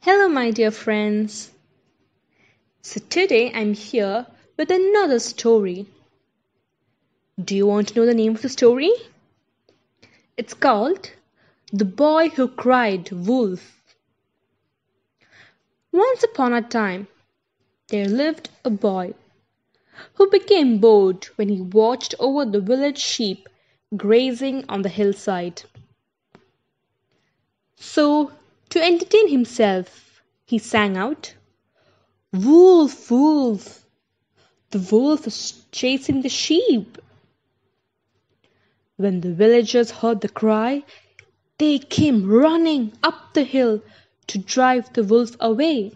Hello, my dear friends. So, today I'm here with another story. Do you want to know the name of the story? It's called The Boy Who Cried Wolf. Once upon a time, there lived a boy who became bored when he watched over the village sheep grazing on the hillside. So, to entertain himself, he sang out, Wolf, wolf! The wolf is chasing the sheep. When the villagers heard the cry, they came running up the hill to drive the wolf away.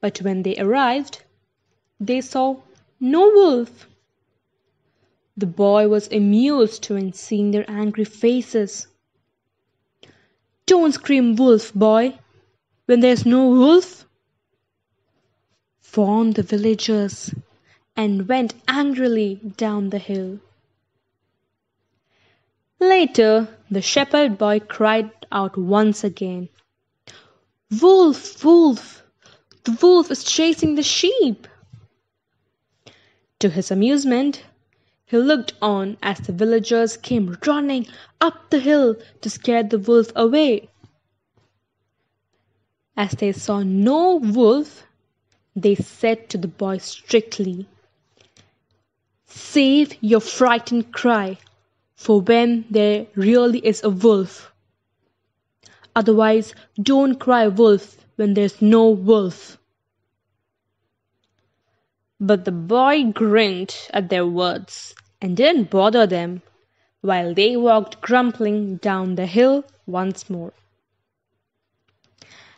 But when they arrived, they saw no wolf. The boy was amused when seeing their angry faces. Don't scream wolf, boy, when there's no wolf, warned the villagers, and went angrily down the hill. Later, the shepherd boy cried out once again, Wolf, wolf! The wolf is chasing the sheep! To his amusement, he looked on as the villagers came running up the hill to scare the wolf away. As they saw no wolf, they said to the boy strictly, Save your frightened cry for when there really is a wolf. Otherwise, don't cry wolf when there's no wolf. But the boy grinned at their words and didn't bother them, while they walked grumbling down the hill once more.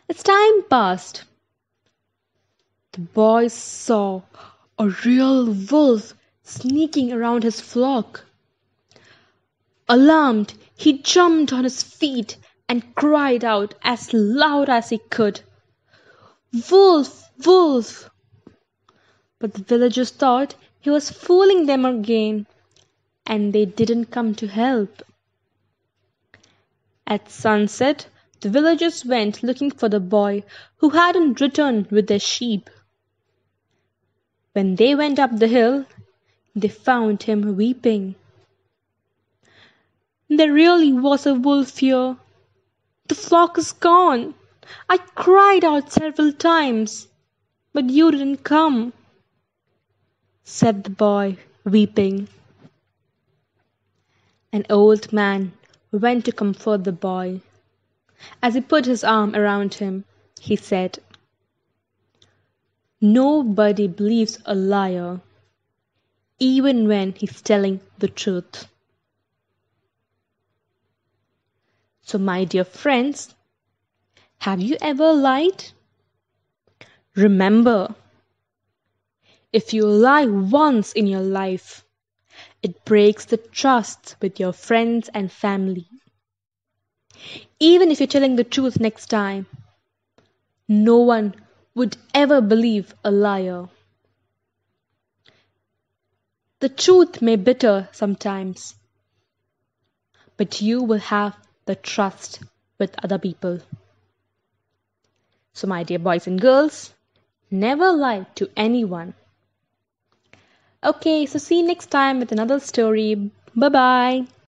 As time passed, the boy saw a real wolf sneaking around his flock. Alarmed, he jumped on his feet and cried out as loud as he could, Wolf! Wolf! But the villagers thought he was fooling them again, and they didn't come to help. At sunset, the villagers went looking for the boy who hadn't returned with their sheep. When they went up the hill, they found him weeping. There really was a wolf here. The flock is gone. I cried out several times, but you didn't come said the boy, weeping. An old man went to comfort the boy. As he put his arm around him, he said, Nobody believes a liar, even when he's telling the truth. So, my dear friends, have you ever lied? Remember, if you lie once in your life, it breaks the trust with your friends and family. Even if you're telling the truth next time, no one would ever believe a liar. The truth may bitter sometimes, but you will have the trust with other people. So, my dear boys and girls, never lie to anyone. Okay, so see you next time with another story. Bye bye.